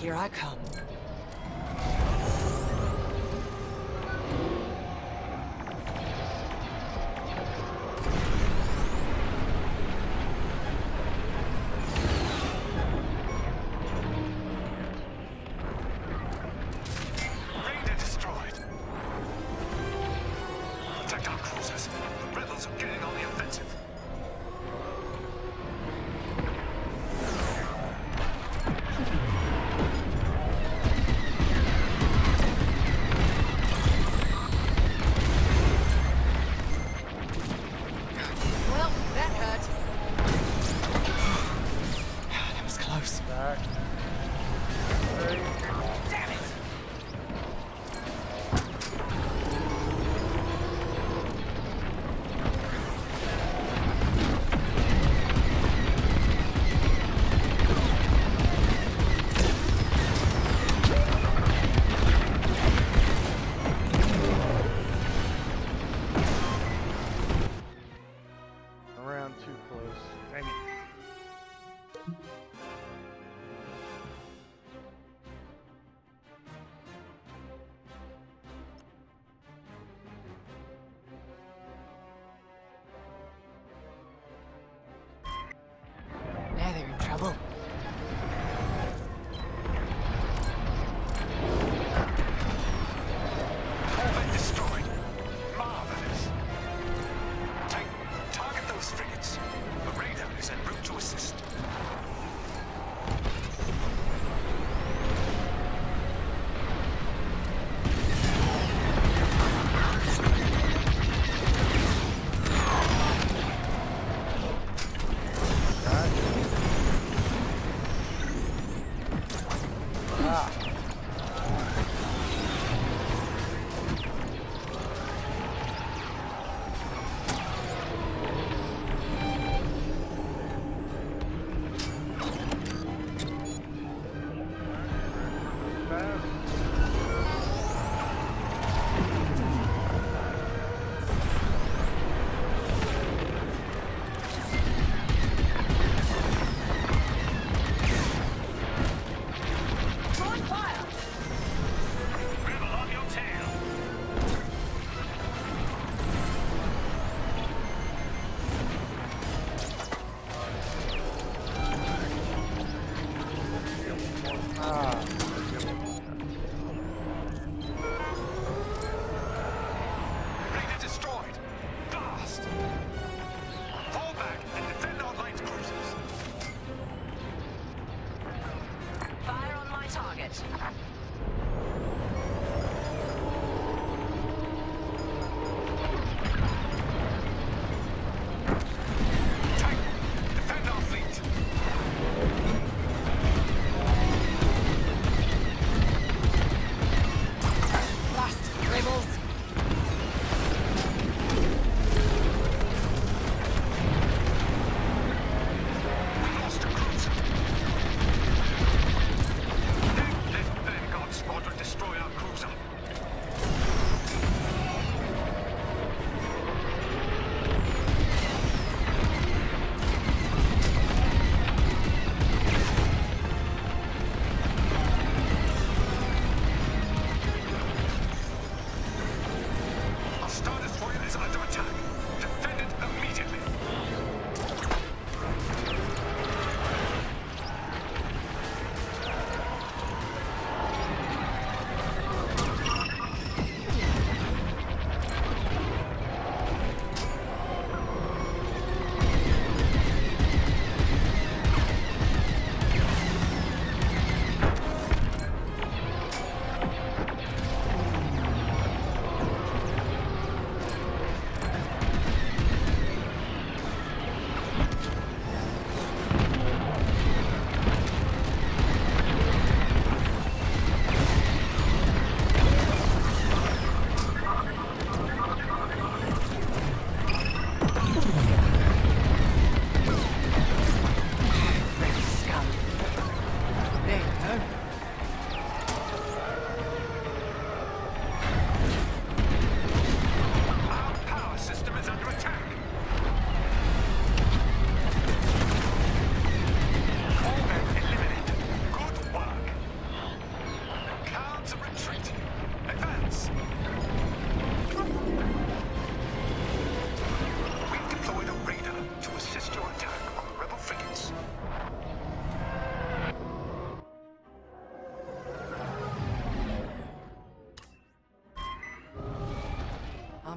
Here I come.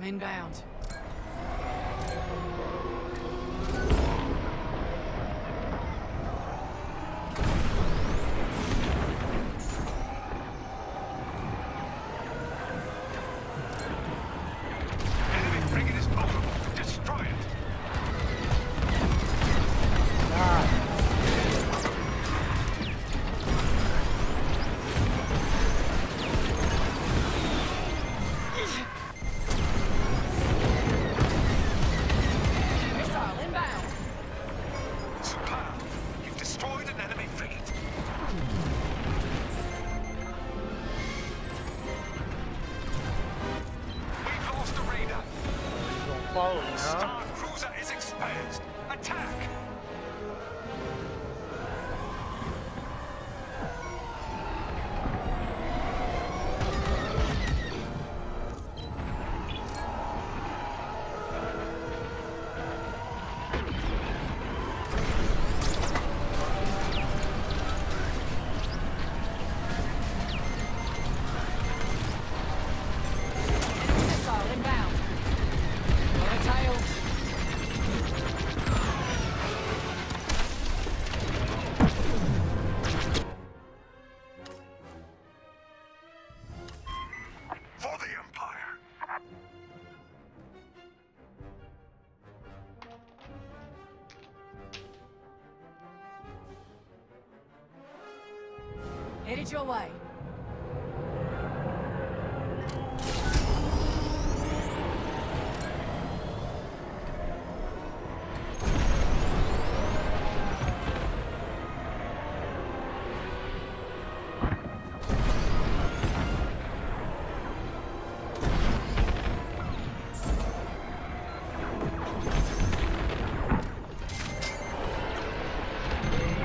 I'm inbound. clone. Star cruiser is exposed. Attack! it your way.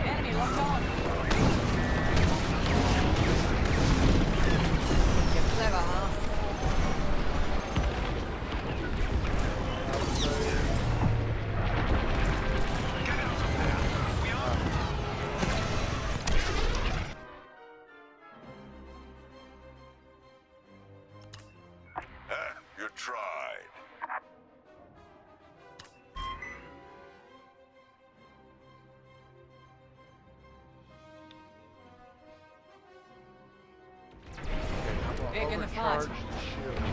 Enemy locked on. charged shield.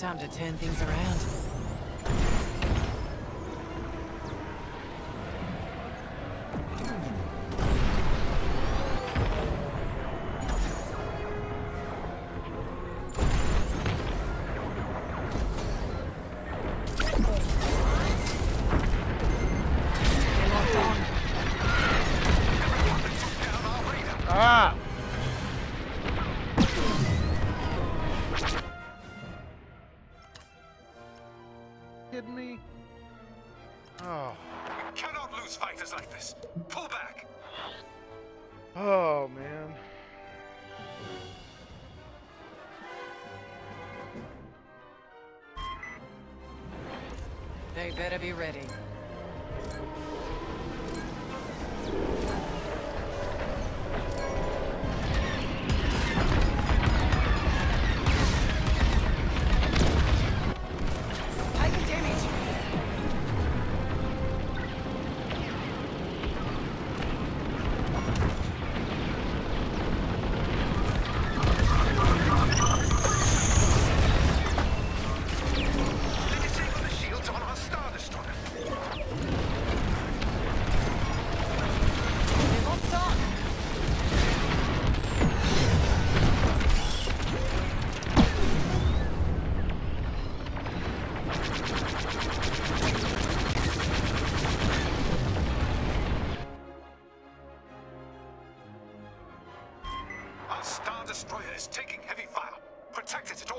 Time to turn things around. They better be ready.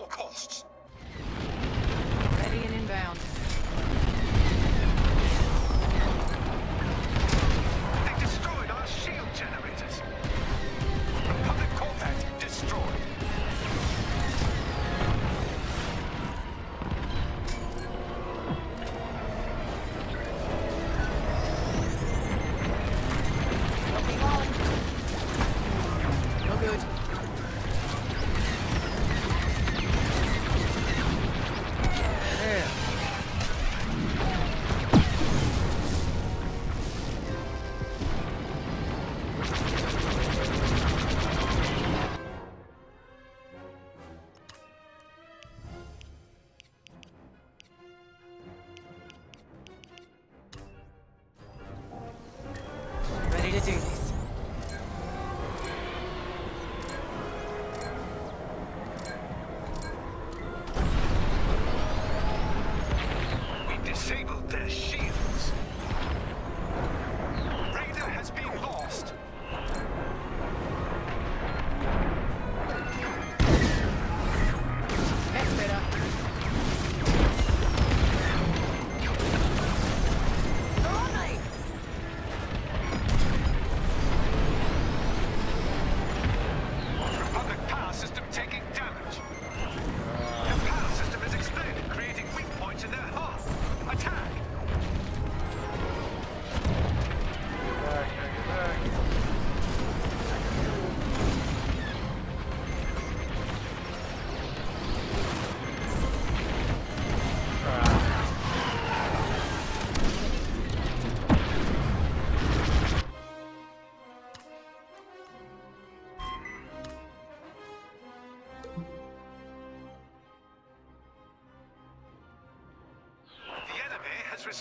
costs Ready and inbound.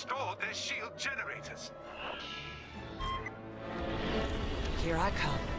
restored their shield generators. Here I come.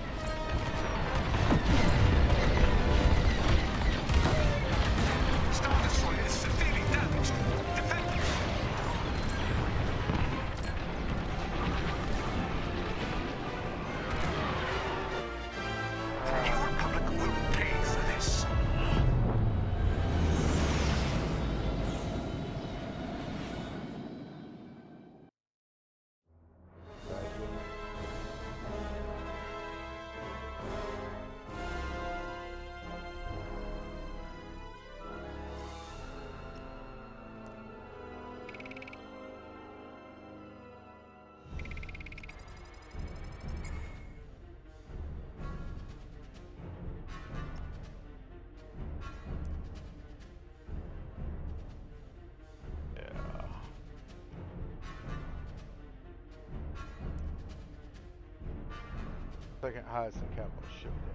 second highest in capital shipment.